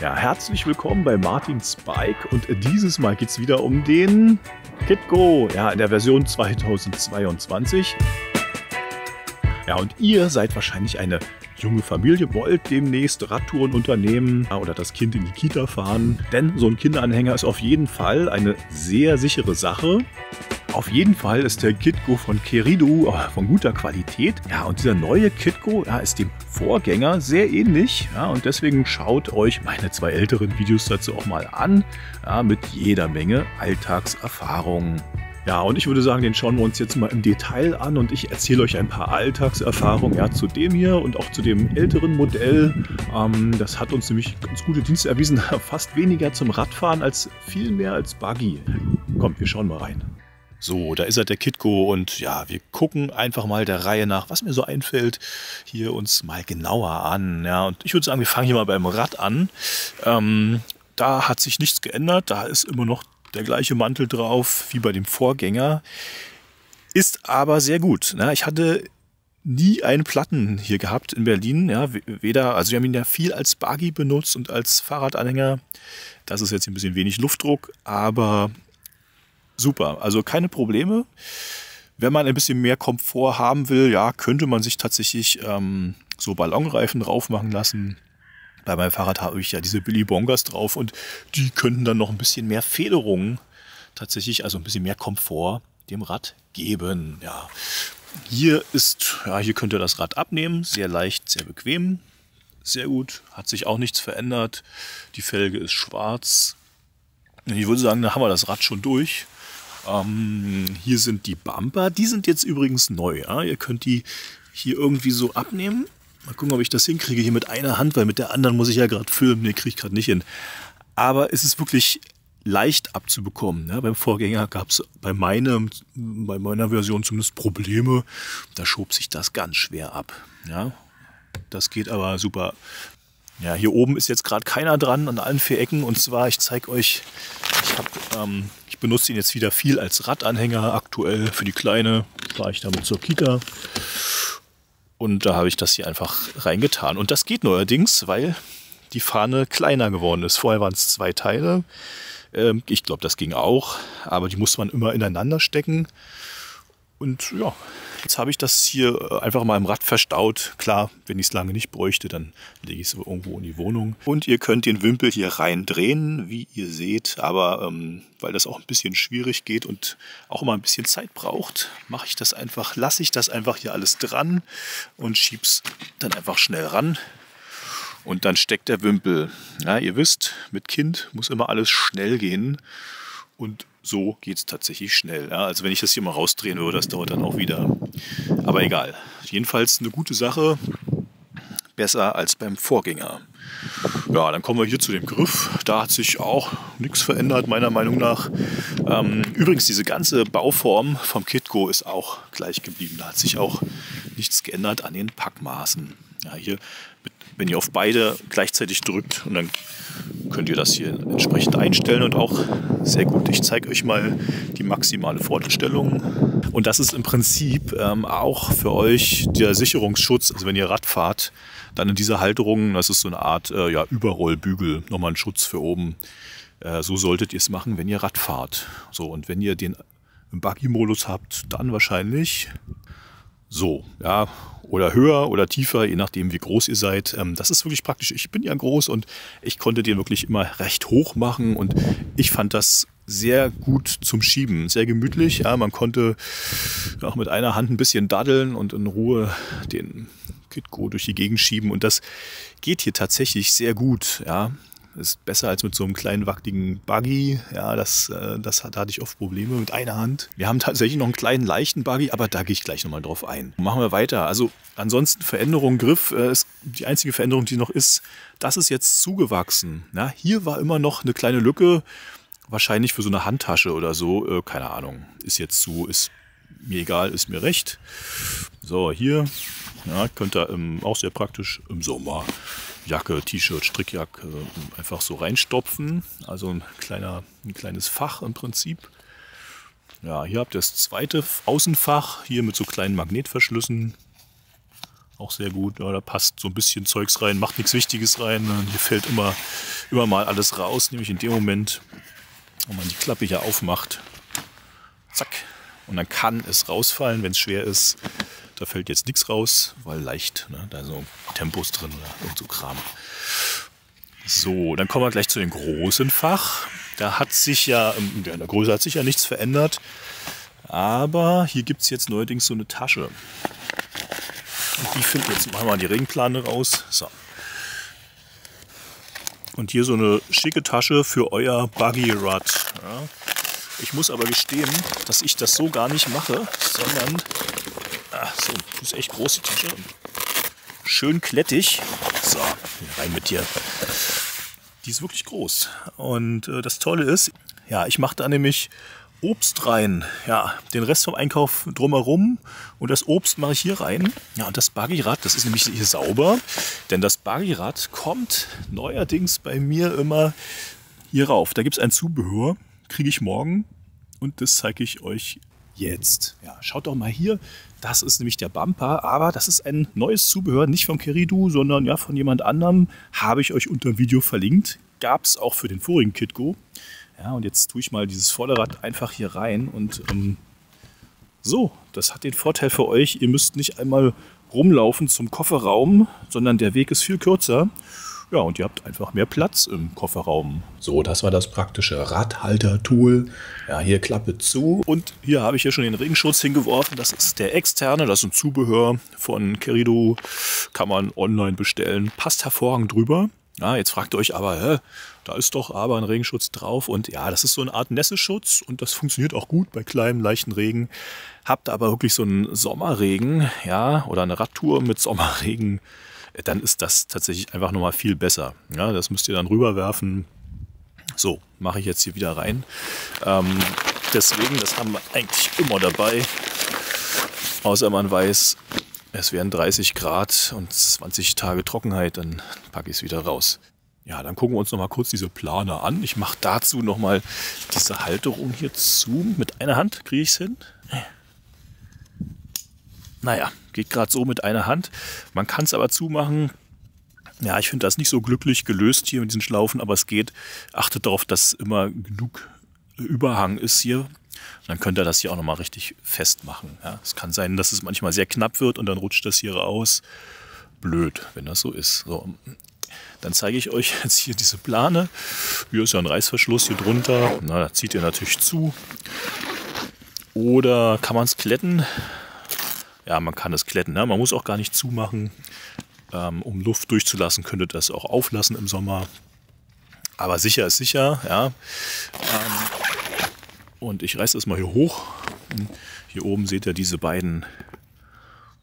Ja, herzlich willkommen bei Martins Bike und dieses Mal geht es wieder um den KitGo, ja, in der Version 2022. Ja, und ihr seid wahrscheinlich eine junge Familie, wollt demnächst Radtouren unternehmen oder das Kind in die Kita fahren. Denn so ein Kinderanhänger ist auf jeden Fall eine sehr sichere Sache. Auf jeden Fall ist der Kitgo von Keridu äh, von guter Qualität. Ja, und dieser neue Kitgo ja, ist dem Vorgänger sehr ähnlich. Ja, und deswegen schaut euch meine zwei älteren Videos dazu auch mal an. Ja, mit jeder Menge Alltagserfahrung. Ja, und ich würde sagen, den schauen wir uns jetzt mal im Detail an und ich erzähle euch ein paar Alltagserfahrungen ja, zu dem hier und auch zu dem älteren Modell. Ähm, das hat uns nämlich ganz gute Dienste erwiesen. Fast weniger zum Radfahren als viel mehr als Buggy. Kommt, wir schauen mal rein. So, da ist er, der Kitco. Und ja, wir gucken einfach mal der Reihe nach, was mir so einfällt, hier uns mal genauer an. Ja, und ich würde sagen, wir fangen hier mal beim Rad an. Ähm, da hat sich nichts geändert. Da ist immer noch der gleiche Mantel drauf wie bei dem Vorgänger. Ist aber sehr gut. Ne? Ich hatte nie einen Platten hier gehabt in Berlin. Ja, weder, also wir haben ihn ja viel als Buggy benutzt und als Fahrradanhänger. Das ist jetzt ein bisschen wenig Luftdruck, aber super. Also keine Probleme. Wenn man ein bisschen mehr Komfort haben will, ja, könnte man sich tatsächlich ähm, so Ballonreifen drauf machen lassen. Bei meinem Fahrrad habe ich ja diese Billy Bongers drauf und die könnten dann noch ein bisschen mehr Federung tatsächlich, also ein bisschen mehr Komfort dem Rad geben. Ja, hier ist, ja, hier könnt ihr das Rad abnehmen, sehr leicht, sehr bequem, sehr gut, hat sich auch nichts verändert. Die Felge ist schwarz. Ich würde sagen, da haben wir das Rad schon durch. Ähm, hier sind die Bumper. Die sind jetzt übrigens neu. Ja? Ihr könnt die hier irgendwie so abnehmen. Mal gucken, ob ich das hinkriege hier mit einer Hand, weil mit der anderen muss ich ja gerade filmen. Den kriege ich gerade nicht hin. Aber es ist wirklich leicht abzubekommen. Ja, beim Vorgänger gab es bei, bei meiner Version zumindest Probleme. Da schob sich das ganz schwer ab. Ja, das geht aber super. Ja, hier oben ist jetzt gerade keiner dran an allen vier Ecken. Und zwar, ich zeige euch, ich habe ähm, ich benutze ihn jetzt wieder viel als Radanhänger. Aktuell für die Kleine fahre ich damit zur Kita. Und da habe ich das hier einfach reingetan. Und das geht neuerdings, weil die Fahne kleiner geworden ist. Vorher waren es zwei Teile. Ähm, ich glaube, das ging auch. Aber die musste man immer ineinander stecken. Und ja, jetzt habe ich das hier äh, einfach mal im Rad verstaut. Klar, wenn ich es lange nicht bräuchte, dann lege ich es irgendwo in die Wohnung. Und ihr könnt den Wimpel hier rein drehen, wie ihr seht. Aber ähm, weil das auch ein bisschen schwierig geht und auch immer ein bisschen Zeit braucht, mache ich das einfach, lasse ich das einfach hier alles dran und schieb's dann einfach schnell ran. Und dann steckt der Wimpel. Ja, ihr wisst, mit Kind muss immer alles schnell gehen. Und so geht es tatsächlich schnell. Ja, also wenn ich das hier mal rausdrehen würde, das dauert dann auch wieder. Aber egal. Jedenfalls eine gute Sache. Besser als beim Vorgänger. Ja, dann kommen wir hier zu dem Griff. Da hat sich auch nichts verändert, meiner Meinung nach. Ähm, übrigens, diese ganze Bauform vom Kitco ist auch gleich geblieben. Da hat sich auch nichts geändert an den Packmaßen. Ja, hier, wenn ihr auf beide gleichzeitig drückt und dann könnt ihr das hier entsprechend einstellen und auch sehr gut. Ich zeige euch mal die maximale Vorderstellung. Und das ist im Prinzip ähm, auch für euch der Sicherungsschutz. Also wenn ihr Rad fahrt, dann in dieser Halterung, das ist so eine Art äh, ja, Überrollbügel, nochmal ein Schutz für oben. Äh, so solltet ihr es machen, wenn ihr Rad fahrt. So, und wenn ihr den Buggy-Modus habt, dann wahrscheinlich so, ja, oder höher oder tiefer, je nachdem, wie groß ihr seid. Ähm, das ist wirklich praktisch. Ich bin ja groß und ich konnte den wirklich immer recht hoch machen und ich fand das sehr gut zum Schieben, sehr gemütlich. Ja, man konnte auch mit einer Hand ein bisschen daddeln und in Ruhe den Kitco durch die Gegend schieben und das geht hier tatsächlich sehr gut. Ja, ist besser als mit so einem kleinen wackeligen Buggy. Ja, das, äh, das da hatte ich oft Probleme mit einer Hand. Wir haben tatsächlich noch einen kleinen leichten Buggy, aber da gehe ich gleich nochmal drauf ein. Machen wir weiter. Also ansonsten Veränderung, Griff. Äh, ist die einzige Veränderung, die noch ist, das ist jetzt zugewachsen. Ja, hier war immer noch eine kleine Lücke. Wahrscheinlich für so eine Handtasche oder so. Äh, keine Ahnung. Ist jetzt zu, ist mir egal, ist mir recht. So, hier ja, könnt ihr ähm, auch sehr praktisch im Sommer Jacke, T-Shirt, Strickjacke einfach so reinstopfen. Also ein, kleiner, ein kleines Fach im Prinzip. Ja, hier habt ihr das zweite Außenfach, hier mit so kleinen Magnetverschlüssen. Auch sehr gut. Ja, da passt so ein bisschen Zeugs rein, macht nichts Wichtiges rein. Hier fällt immer immer mal alles raus, nämlich in dem Moment, wo man die Klappe hier aufmacht. Zack. Und dann kann es rausfallen, wenn es schwer ist. Da fällt jetzt nichts raus, weil leicht, ne? da so Tempos drin oder irgend so Kram. So, dann kommen wir gleich zu dem großen Fach. Da hat sich ja, in der Größe hat sich ja nichts verändert. Aber hier gibt es jetzt neuerdings so eine Tasche. Und die finden jetzt, machen wir mal die Regenplane raus. So. Und hier so eine schicke Tasche für euer Buggy Rod. Ja. Ich muss aber gestehen, dass ich das so gar nicht mache, sondern ach so, ist echt groß die Tasche. Schön klettig. So, rein mit dir. Die ist wirklich groß. Und äh, das Tolle ist, ja, ich mache da nämlich Obst rein. Ja, den Rest vom Einkauf drumherum und das Obst mache ich hier rein. Ja, und das Buggyrad, das ist nämlich hier sauber, denn das Buggyrad kommt neuerdings bei mir immer hier rauf. Da gibt es ein Zubehör, kriege ich morgen und das zeige ich euch jetzt. Ja, schaut doch mal hier, das ist nämlich der Bumper, aber das ist ein neues Zubehör, nicht von Keridu, sondern ja von jemand anderem. Habe ich euch unter dem Video verlinkt. Gab es auch für den vorigen Kitgo. Ja, und jetzt tue ich mal dieses Vorderrad einfach hier rein und ähm, so, das hat den Vorteil für euch, ihr müsst nicht einmal rumlaufen zum Kofferraum, sondern der Weg ist viel kürzer. Ja, und ihr habt einfach mehr Platz im Kofferraum. So, das war das praktische Radhalter-Tool. Ja, hier Klappe zu. Und hier habe ich ja schon den Regenschutz hingeworfen. Das ist der externe, das ist ein Zubehör von Kerido. Kann man online bestellen. Passt hervorragend drüber. Ja, jetzt fragt ihr euch aber, hä, da ist doch aber ein Regenschutz drauf. Und ja, das ist so eine Art Nässeschutz und das funktioniert auch gut bei kleinem, leichten Regen. Habt aber wirklich so einen Sommerregen, ja, oder eine Radtour mit Sommerregen, dann ist das tatsächlich einfach nochmal viel besser. Ja, das müsst ihr dann rüberwerfen. So, mache ich jetzt hier wieder rein. Ähm, deswegen, das haben wir eigentlich immer dabei. Außer man weiß, es wären 30 Grad und 20 Tage Trockenheit, dann packe ich es wieder raus. Ja, dann gucken wir uns noch mal kurz diese Plane an. Ich mache dazu noch mal diese Halterung hier zu. Mit einer Hand kriege ich es hin. Naja, geht gerade so mit einer Hand. Man kann es aber zumachen. Ja, ich finde das nicht so glücklich gelöst hier mit diesen Schlaufen, aber es geht. Achtet darauf, dass immer genug Überhang ist hier. Dann könnt ihr das hier auch noch mal richtig festmachen. Ja, es kann sein, dass es manchmal sehr knapp wird und dann rutscht das hier raus. Blöd, wenn das so ist. So, dann zeige ich euch jetzt hier diese Plane. Hier ist ja ein Reißverschluss hier drunter. Na, da zieht ihr natürlich zu. Oder kann man es kletten? Ja, man kann es kletten. Ne? Man muss auch gar nicht zumachen. Ähm, um Luft durchzulassen, könnt ihr das auch auflassen im Sommer. Aber sicher ist sicher. Ja. Ähm, und ich reiße das mal hier hoch. Hier oben seht ihr diese beiden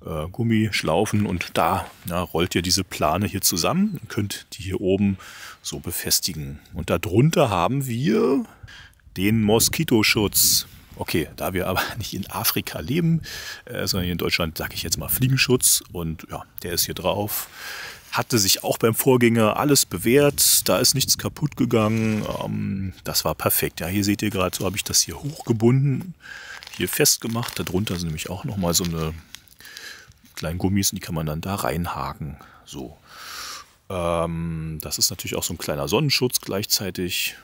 äh, Gummischlaufen und da ja, rollt ihr diese Plane hier zusammen und könnt die hier oben so befestigen. Und darunter haben wir den Moskitoschutz. Okay, da wir aber nicht in Afrika leben, äh, sondern hier in Deutschland, sage ich jetzt mal Fliegenschutz und ja, der ist hier drauf. Hatte sich auch beim Vorgänger alles bewährt, da ist nichts kaputt gegangen. Ähm, das war perfekt. Ja, hier seht ihr gerade, so habe ich das hier hochgebunden, hier festgemacht. Darunter sind nämlich auch nochmal so eine kleinen Gummis und die kann man dann da reinhaken. So. Ähm, das ist natürlich auch so ein kleiner Sonnenschutz gleichzeitig.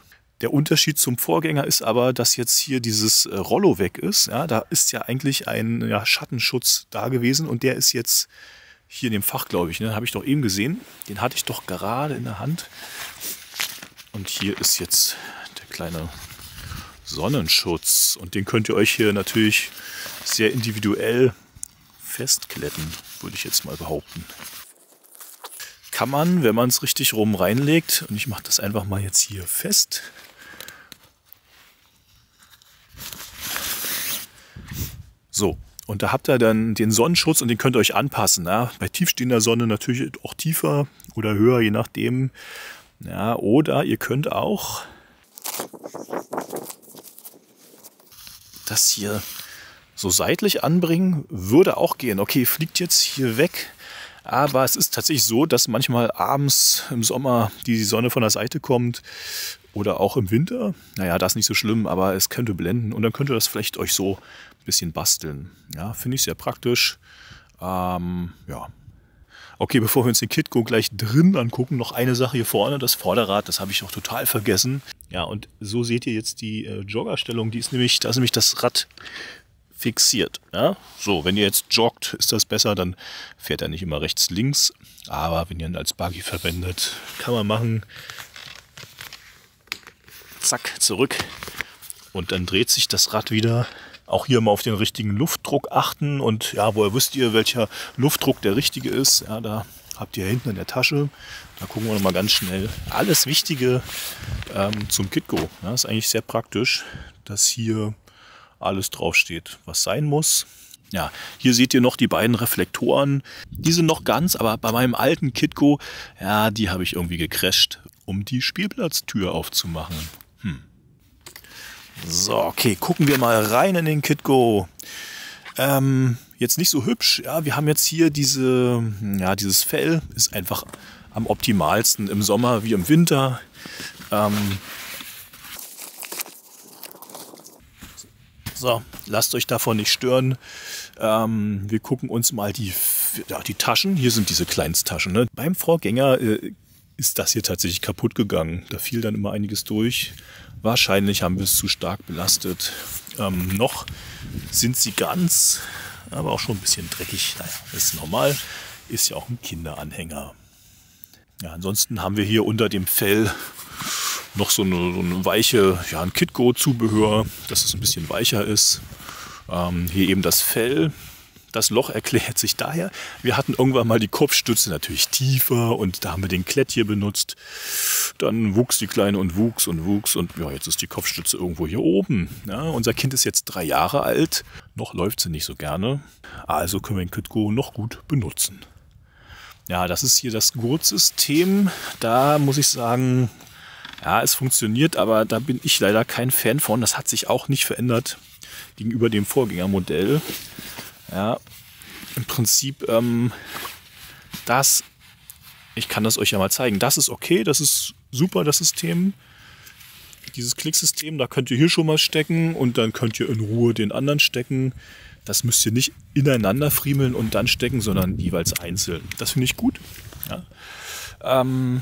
Der Unterschied zum Vorgänger ist aber, dass jetzt hier dieses äh, Rollo weg ist. Ja, da ist ja eigentlich ein ja, Schattenschutz da gewesen und der ist jetzt hier in dem Fach, glaube ich. Ne? Habe ich doch eben gesehen. Den hatte ich doch gerade in der Hand. Und hier ist jetzt der kleine Sonnenschutz. Und den könnt ihr euch hier natürlich sehr individuell festkletten, würde ich jetzt mal behaupten. Kann man, wenn man es richtig rum reinlegt, und ich mache das einfach mal jetzt hier fest. So, und da habt ihr dann den Sonnenschutz und den könnt ihr euch anpassen. Ja? Bei tiefstehender Sonne natürlich auch tiefer oder höher, je nachdem. Ja, oder ihr könnt auch das hier so seitlich anbringen würde auch gehen. Okay, fliegt jetzt hier weg. Aber es ist tatsächlich so, dass manchmal abends im Sommer die Sonne von der Seite kommt oder auch im Winter. Naja, das ist nicht so schlimm, aber es könnte blenden und dann könnt ihr das vielleicht euch so bisschen basteln. Ja, finde ich sehr praktisch. Ähm, ja. Okay, bevor wir uns den Kitco gleich drin angucken, noch eine Sache hier vorne, das Vorderrad, das habe ich auch total vergessen. Ja, und so seht ihr jetzt die äh, Joggerstellung, die ist nämlich, da ist nämlich das Rad fixiert. Ja? So, wenn ihr jetzt joggt, ist das besser, dann fährt er nicht immer rechts, links. Aber wenn ihr ihn als Buggy verwendet, kann man machen. Zack, zurück. Und dann dreht sich das Rad wieder auch hier mal auf den richtigen Luftdruck achten und ja, woher wisst ihr, welcher Luftdruck der richtige ist? Ja, da habt ihr hinten in der Tasche. Da gucken wir noch mal ganz schnell. Alles Wichtige ähm, zum Kitgo. Ja, ist eigentlich sehr praktisch, dass hier alles draufsteht, was sein muss. Ja, hier seht ihr noch die beiden Reflektoren. Die sind noch ganz, aber bei meinem alten Kitgo, ja, die habe ich irgendwie gecrasht, um die Spielplatztür aufzumachen. So, okay, gucken wir mal rein in den KitGo. Ähm, jetzt nicht so hübsch. Ja, wir haben jetzt hier diese, ja, dieses Fell ist einfach am optimalsten im Sommer wie im Winter. Ähm, so, lasst euch davon nicht stören. Ähm, wir gucken uns mal die, ja, die Taschen. Hier sind diese Kleinsttaschen. Ne? Beim Vorgänger äh, ist das hier tatsächlich kaputt gegangen. Da fiel dann immer einiges durch. Wahrscheinlich haben wir es zu stark belastet. Ähm, noch sind sie ganz, aber auch schon ein bisschen dreckig. Naja, ist normal. Ist ja auch ein Kinderanhänger. Ja, ansonsten haben wir hier unter dem Fell noch so eine, so eine weiche, ja, ein Kitgo-Zubehör, dass es ein bisschen weicher ist. Ähm, hier eben das Fell, das Loch erklärt sich daher. Wir hatten irgendwann mal die Kopfstütze natürlich tiefer und da haben wir den Klett hier benutzt. Dann wuchs die Kleine und wuchs und wuchs und ja, jetzt ist die Kopfstütze irgendwo hier oben. Ja, unser Kind ist jetzt drei Jahre alt, noch läuft sie nicht so gerne. Also können wir den Kitgo noch gut benutzen. Ja, das ist hier das Gurtsystem. Da muss ich sagen, ja, es funktioniert, aber da bin ich leider kein Fan von. Das hat sich auch nicht verändert gegenüber dem Vorgängermodell. Ja, im Prinzip ähm, das, ich kann das euch ja mal zeigen, das ist okay, das ist super, das System. Dieses Klicksystem, da könnt ihr hier schon mal stecken und dann könnt ihr in Ruhe den anderen stecken. Das müsst ihr nicht ineinander friemeln und dann stecken, sondern jeweils einzeln. Das finde ich gut. Ja. Ähm,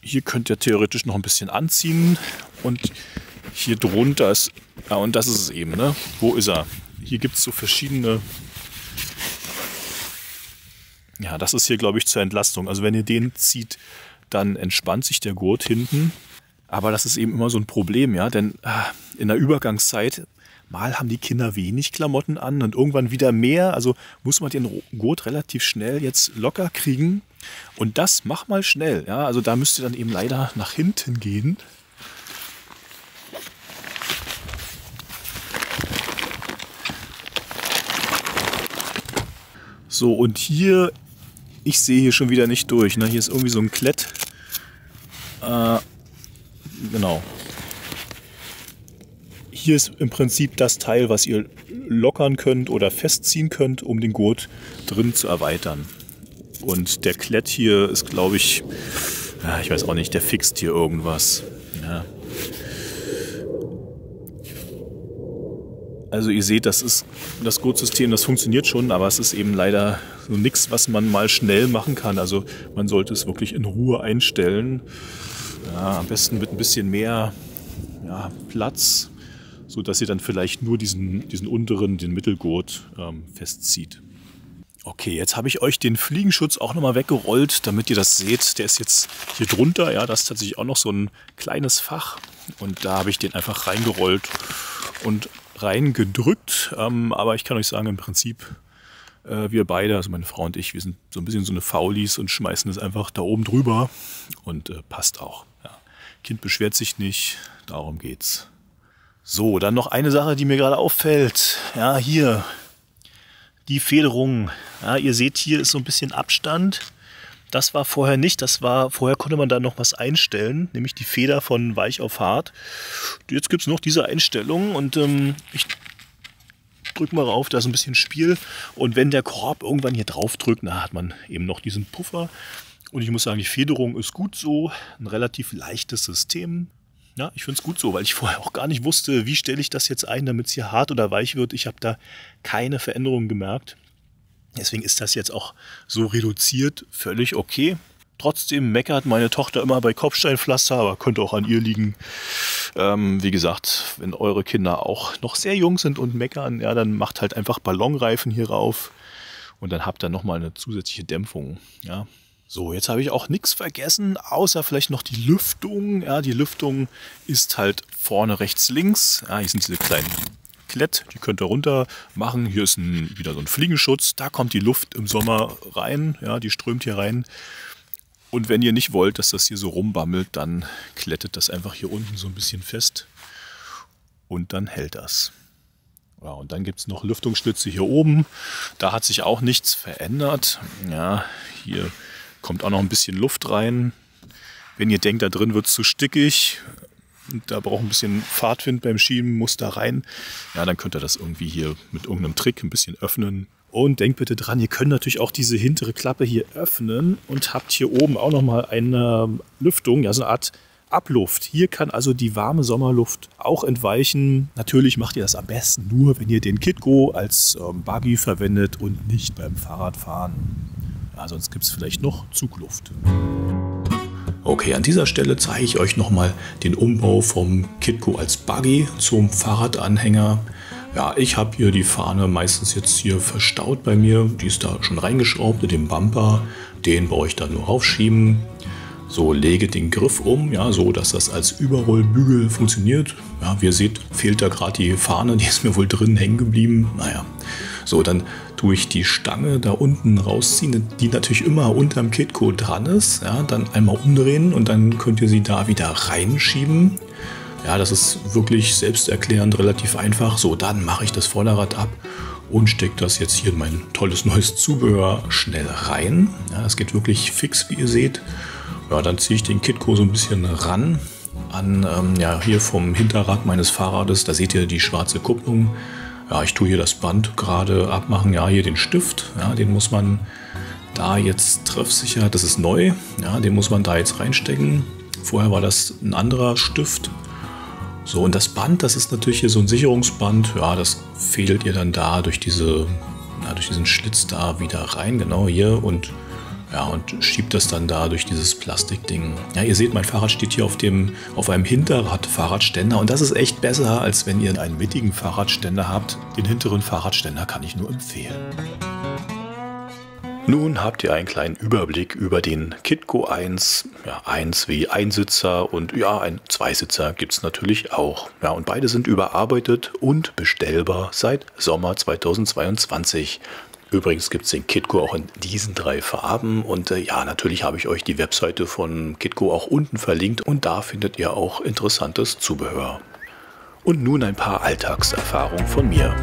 hier könnt ihr theoretisch noch ein bisschen anziehen und hier drunter ist, ja, und das ist es eben, ne? Wo ist er? Hier gibt es so verschiedene. Ja, das ist hier, glaube ich, zur Entlastung. Also wenn ihr den zieht, dann entspannt sich der Gurt hinten. Aber das ist eben immer so ein Problem, ja, denn ah, in der Übergangszeit mal haben die Kinder wenig Klamotten an und irgendwann wieder mehr. Also muss man den Gurt relativ schnell jetzt locker kriegen. Und das mach mal schnell. Ja, also da müsst ihr dann eben leider nach hinten gehen. So, und hier, ich sehe hier schon wieder nicht durch. Ne? Hier ist irgendwie so ein Klett. Äh, genau. Hier ist im Prinzip das Teil, was ihr lockern könnt oder festziehen könnt, um den Gurt drin zu erweitern. Und der Klett hier ist, glaube ich, ich weiß auch nicht, der fixt hier irgendwas. Ja. Also ihr seht, das ist das Gurtsystem, das funktioniert schon, aber es ist eben leider so nichts, was man mal schnell machen kann. Also man sollte es wirklich in Ruhe einstellen. Ja, am besten mit ein bisschen mehr ja, Platz, so dass ihr dann vielleicht nur diesen, diesen unteren, den Mittelgurt ähm, festzieht. Okay, jetzt habe ich euch den Fliegenschutz auch nochmal weggerollt, damit ihr das seht. Der ist jetzt hier drunter. Ja, das ist tatsächlich auch noch so ein kleines Fach. Und da habe ich den einfach reingerollt und reingedrückt. Ähm, aber ich kann euch sagen, im Prinzip, äh, wir beide, also meine Frau und ich, wir sind so ein bisschen so eine Faulis und schmeißen es einfach da oben drüber und äh, passt auch. Ja. Kind beschwert sich nicht, darum geht's. So, dann noch eine Sache, die mir gerade auffällt. Ja, hier die Federung. Ja, ihr seht, hier ist so ein bisschen Abstand. Das war vorher nicht. Das war, vorher konnte man da noch was einstellen, nämlich die Feder von weich auf hart. Jetzt gibt es noch diese Einstellung und ähm, ich drücke mal rauf, da ist ein bisschen Spiel. Und wenn der Korb irgendwann hier drauf drückt, dann hat man eben noch diesen Puffer. Und ich muss sagen, die Federung ist gut so. Ein relativ leichtes System. Ja, ich finde es gut so, weil ich vorher auch gar nicht wusste, wie stelle ich das jetzt ein, damit es hier hart oder weich wird. Ich habe da keine Veränderungen gemerkt. Deswegen ist das jetzt auch so reduziert, völlig okay. Trotzdem meckert meine Tochter immer bei Kopfsteinpflaster, aber könnte auch an ihr liegen. Ähm, wie gesagt, wenn eure Kinder auch noch sehr jung sind und meckern, ja, dann macht halt einfach Ballonreifen hier rauf und dann habt ihr nochmal eine zusätzliche Dämpfung. Ja. So, jetzt habe ich auch nichts vergessen, außer vielleicht noch die Lüftung. Ja, die Lüftung ist halt vorne rechts links. Ja, hier sind diese kleinen Klett, die könnt ihr runter machen. Hier ist ein, wieder so ein Fliegenschutz. Da kommt die Luft im Sommer rein. Ja, die strömt hier rein. Und wenn ihr nicht wollt, dass das hier so rumbammelt, dann klettet das einfach hier unten so ein bisschen fest. Und dann hält das. Ja, und dann gibt es noch Lüftungsstütze hier oben. Da hat sich auch nichts verändert. Ja, hier kommt auch noch ein bisschen Luft rein. Wenn ihr denkt, da drin wird es zu stickig, da braucht ein bisschen Fahrtwind beim Schieben, muss da rein. Ja, dann könnt ihr das irgendwie hier mit irgendeinem Trick ein bisschen öffnen. Und denkt bitte dran, ihr könnt natürlich auch diese hintere Klappe hier öffnen und habt hier oben auch nochmal eine Lüftung, ja, so eine Art Abluft. Hier kann also die warme Sommerluft auch entweichen. Natürlich macht ihr das am besten nur, wenn ihr den Kitgo als ähm, Buggy verwendet und nicht beim Fahrradfahren. Ja, sonst gibt es vielleicht noch Zugluft. Okay, an dieser Stelle zeige ich euch nochmal den Umbau vom Kitco als Buggy zum Fahrradanhänger. Ja, ich habe hier die Fahne meistens jetzt hier verstaut bei mir. Die ist da schon reingeschraubt in den Bumper. Den brauche ich dann nur aufschieben. So, lege den Griff um, ja, so dass das als Überrollbügel funktioniert. Ja, wie ihr seht, fehlt da gerade die Fahne, die ist mir wohl drin hängen geblieben. Naja, so, dann tue ich die Stange da unten rausziehen, die natürlich immer unterm Kitco dran ist. Ja, dann einmal umdrehen und dann könnt ihr sie da wieder reinschieben. Ja, das ist wirklich selbsterklärend relativ einfach. So, dann mache ich das Vorderrad ab und stecke das jetzt hier in mein tolles neues Zubehör schnell rein. Ja, das geht wirklich fix, wie ihr seht. Ja, dann ziehe ich den Kitco so ein bisschen ran an, ähm, ja, hier vom Hinterrad meines Fahrrades. Da seht ihr die schwarze Kupplung. Ja, ich tue hier das Band gerade abmachen. Ja, hier den Stift. Ja, den muss man da jetzt treffsicher, das ist neu. Ja, den muss man da jetzt reinstecken. Vorher war das ein anderer Stift. So, und das Band, das ist natürlich hier so ein Sicherungsband. Ja, das fädelt ihr dann da durch diese, na, durch diesen Schlitz da wieder rein. Genau hier und ja, und schiebt das dann da durch dieses Plastikding. Ja, ihr seht, mein Fahrrad steht hier auf, dem, auf einem Hinterrad-Fahrradständer und das ist echt besser, als wenn ihr einen mittigen Fahrradständer habt. Den hinteren Fahrradständer kann ich nur empfehlen. Nun habt ihr einen kleinen Überblick über den Kitco 1. Ja, 1 wie Einsitzer und ja, ein Zweisitzer gibt es natürlich auch. Ja, und beide sind überarbeitet und bestellbar seit Sommer 2022. Übrigens gibt es den Kitco auch in diesen drei Farben und äh, ja, natürlich habe ich euch die Webseite von Kitco auch unten verlinkt und da findet ihr auch interessantes Zubehör. Und nun ein paar Alltagserfahrungen von mir.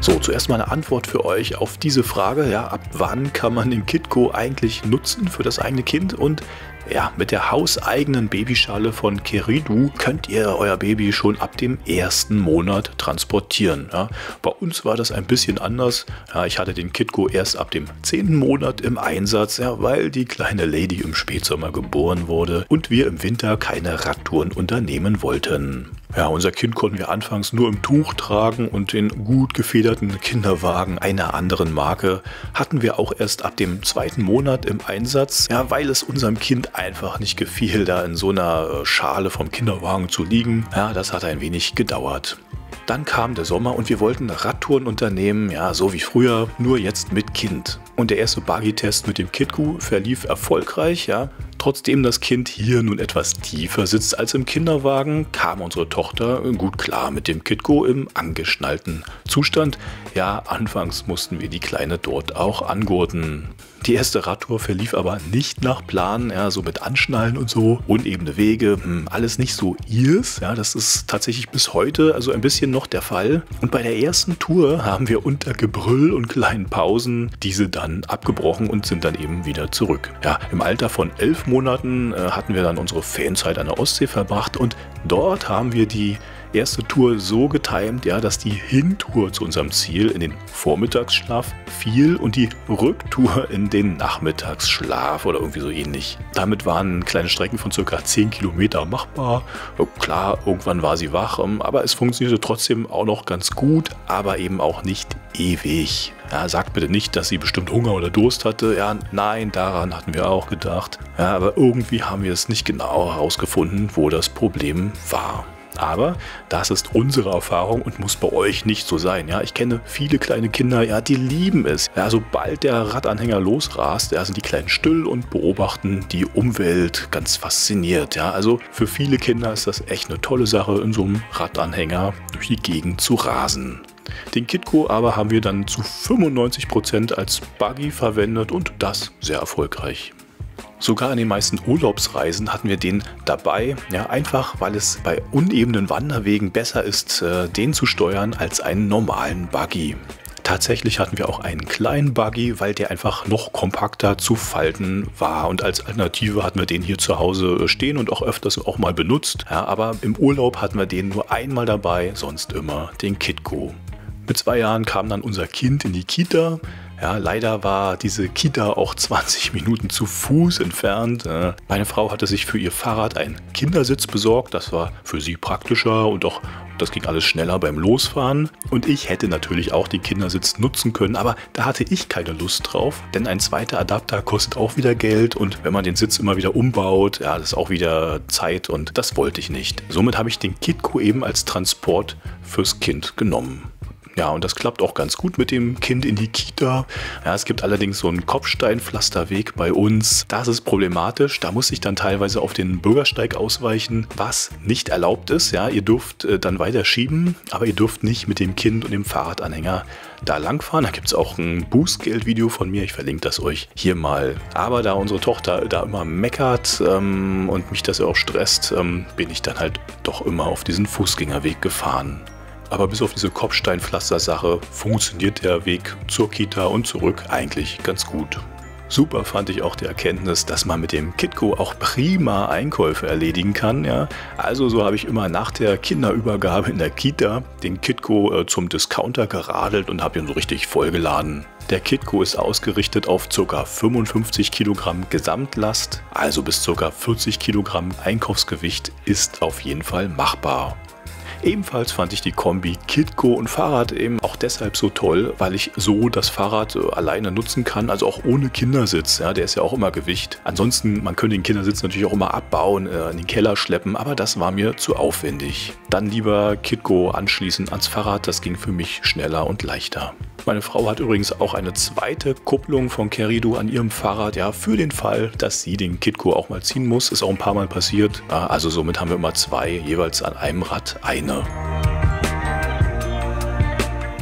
So, zuerst mal eine Antwort für euch auf diese Frage, ja, ab wann kann man den Kitco eigentlich nutzen für das eigene Kind und ja, mit der hauseigenen Babyschale von Keridu könnt ihr euer Baby schon ab dem ersten Monat transportieren. Ja. Bei uns war das ein bisschen anders. Ja, ich hatte den Kitco erst ab dem zehnten Monat im Einsatz, ja, weil die kleine Lady im Spätsommer geboren wurde und wir im Winter keine Radtouren unternehmen wollten. Ja, unser Kind konnten wir anfangs nur im Tuch tragen und den gut gefederten Kinderwagen einer anderen Marke hatten wir auch erst ab dem zweiten Monat im Einsatz, ja, weil es unserem Kind einfach nicht gefiel, da in so einer äh, Schale vom Kinderwagen zu liegen. Ja, das hat ein wenig gedauert. Dann kam der Sommer und wir wollten Radtouren unternehmen, ja, so wie früher, nur jetzt mit Kind. Und der erste Buggy-Test mit dem Kitku verlief erfolgreich, ja. Trotzdem das Kind hier nun etwas tiefer sitzt als im Kinderwagen, kam unsere Tochter gut klar mit dem Kitco im angeschnallten Zustand. Ja, anfangs mussten wir die Kleine dort auch angurten. Die erste Radtour verlief aber nicht nach Plan, ja, so mit Anschnallen und so, unebene Wege, hm, alles nicht so ihrs. Ja, das ist tatsächlich bis heute also ein bisschen noch der Fall. Und bei der ersten Tour haben wir unter Gebrüll und kleinen Pausen diese dann abgebrochen und sind dann eben wieder zurück. Ja, im Alter von elf Monaten äh, hatten wir dann unsere Fanzeit an der Ostsee verbracht und dort haben wir die erste Tour so getimt, ja, dass die Hintour zu unserem Ziel in den Vormittagsschlaf fiel und die Rücktour in den Nachmittagsschlaf oder irgendwie so ähnlich. Damit waren kleine Strecken von circa 10 Kilometer machbar. Klar, irgendwann war sie wach, ähm, aber es funktionierte trotzdem auch noch ganz gut, aber eben auch nicht ewig. Ja, sagt bitte nicht, dass sie bestimmt Hunger oder Durst hatte. Ja, nein, daran hatten wir auch gedacht. Ja, aber irgendwie haben wir es nicht genau herausgefunden, wo das Problem war. Aber das ist unsere Erfahrung und muss bei euch nicht so sein. Ja, ich kenne viele kleine Kinder, ja, die lieben es. Ja, sobald der Radanhänger losrast, ja, sind die kleinen still und beobachten die Umwelt ganz fasziniert. Ja, also für viele Kinder ist das echt eine tolle Sache, in so einem Radanhänger durch die Gegend zu rasen. Den Kitco aber haben wir dann zu 95 Prozent als Buggy verwendet und das sehr erfolgreich. Sogar an den meisten Urlaubsreisen hatten wir den dabei, ja, einfach weil es bei unebenen Wanderwegen besser ist, äh, den zu steuern als einen normalen Buggy. Tatsächlich hatten wir auch einen kleinen Buggy, weil der einfach noch kompakter zu falten war. Und als Alternative hatten wir den hier zu Hause äh, stehen und auch öfters auch mal benutzt. Ja, aber im Urlaub hatten wir den nur einmal dabei, sonst immer den Kitco. Mit zwei Jahren kam dann unser Kind in die Kita. Ja, leider war diese Kita auch 20 Minuten zu Fuß entfernt. Meine Frau hatte sich für ihr Fahrrad einen Kindersitz besorgt. Das war für sie praktischer und auch das ging alles schneller beim Losfahren. Und ich hätte natürlich auch den Kindersitz nutzen können, aber da hatte ich keine Lust drauf, denn ein zweiter Adapter kostet auch wieder Geld und wenn man den Sitz immer wieder umbaut, ja, das ist auch wieder Zeit und das wollte ich nicht. Somit habe ich den Kitco eben als Transport fürs Kind genommen. Ja, und das klappt auch ganz gut mit dem Kind in die Kita. Ja, es gibt allerdings so einen Kopfsteinpflasterweg bei uns. Das ist problematisch. Da muss ich dann teilweise auf den Bürgersteig ausweichen, was nicht erlaubt ist. Ja, ihr dürft äh, dann weiter schieben, aber ihr dürft nicht mit dem Kind und dem Fahrradanhänger da langfahren. Da gibt es auch ein Bußgeldvideo von mir. Ich verlinke das euch hier mal. Aber da unsere Tochter da immer meckert ähm, und mich das auch stresst, ähm, bin ich dann halt doch immer auf diesen Fußgängerweg gefahren. Aber bis auf diese Kopfsteinpflaster-Sache funktioniert der Weg zur Kita und zurück eigentlich ganz gut. Super fand ich auch die Erkenntnis, dass man mit dem Kitco auch prima Einkäufe erledigen kann. Ja. Also so habe ich immer nach der Kinderübergabe in der Kita den Kitco äh, zum Discounter geradelt und habe ihn so richtig vollgeladen. Der Kitco ist ausgerichtet auf ca. 55 Kilogramm Gesamtlast, also bis ca. 40 Kilogramm Einkaufsgewicht ist auf jeden Fall machbar. Ebenfalls fand ich die Kombi Kitco und Fahrrad eben auch deshalb so toll, weil ich so das Fahrrad äh, alleine nutzen kann, also auch ohne Kindersitz. Ja, der ist ja auch immer Gewicht. Ansonsten, man könnte den Kindersitz natürlich auch immer abbauen, äh, in den Keller schleppen, aber das war mir zu aufwendig. Dann lieber Kitco anschließen ans Fahrrad, das ging für mich schneller und leichter. Meine Frau hat übrigens auch eine zweite Kupplung von Kerido an ihrem Fahrrad, ja, für den Fall, dass sie den Kitco auch mal ziehen muss. Ist auch ein paar Mal passiert. Also somit haben wir immer zwei, jeweils an einem Rad eine. though.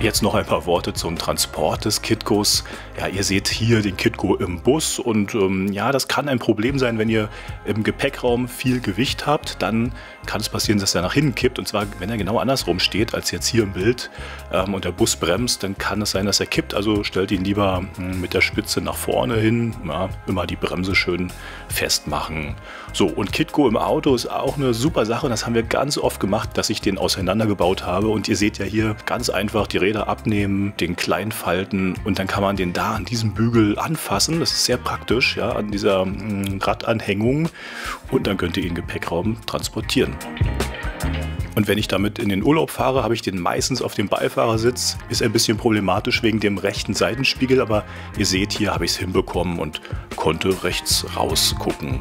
Jetzt noch ein paar Worte zum Transport des Kitcos. Ja, ihr seht hier den Kitco im Bus und ähm, ja, das kann ein Problem sein, wenn ihr im Gepäckraum viel Gewicht habt. Dann kann es passieren, dass er nach hinten kippt und zwar, wenn er genau andersrum steht als jetzt hier im Bild ähm, und der Bus bremst, dann kann es sein, dass er kippt. Also stellt ihn lieber hm, mit der Spitze nach vorne hin. Ja, immer die Bremse schön festmachen. So, und Kitco im Auto ist auch eine super Sache. Das haben wir ganz oft gemacht, dass ich den auseinandergebaut habe. Und ihr seht ja hier ganz einfach die Räder abnehmen, den klein falten und dann kann man den da an diesem Bügel anfassen. Das ist sehr praktisch, ja, an dieser hm, Radanhängung. Und dann könnt ihr ihn Gepäckraum transportieren. Und wenn ich damit in den Urlaub fahre, habe ich den meistens auf dem Beifahrersitz. Ist ein bisschen problematisch wegen dem rechten Seitenspiegel, aber ihr seht, hier habe ich es hinbekommen und konnte rechts rausgucken.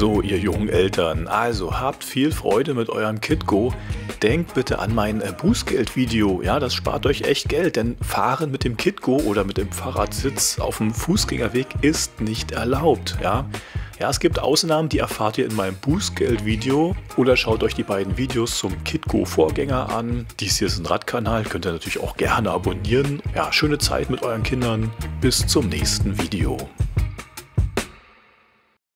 So, ihr jungen Eltern, also habt viel Freude mit eurem KitGo. Denkt bitte an mein äh, Bußgeldvideo. Ja, das spart euch echt Geld, denn Fahren mit dem KitGo oder mit dem Fahrradsitz auf dem Fußgängerweg ist nicht erlaubt. Ja, ja, es gibt Ausnahmen, die erfahrt ihr in meinem Bußgeld-Video oder schaut euch die beiden Videos zum KitGo-Vorgänger an. Dies hier ist ein Radkanal, könnt ihr natürlich auch gerne abonnieren. Ja, schöne Zeit mit euren Kindern. Bis zum nächsten Video.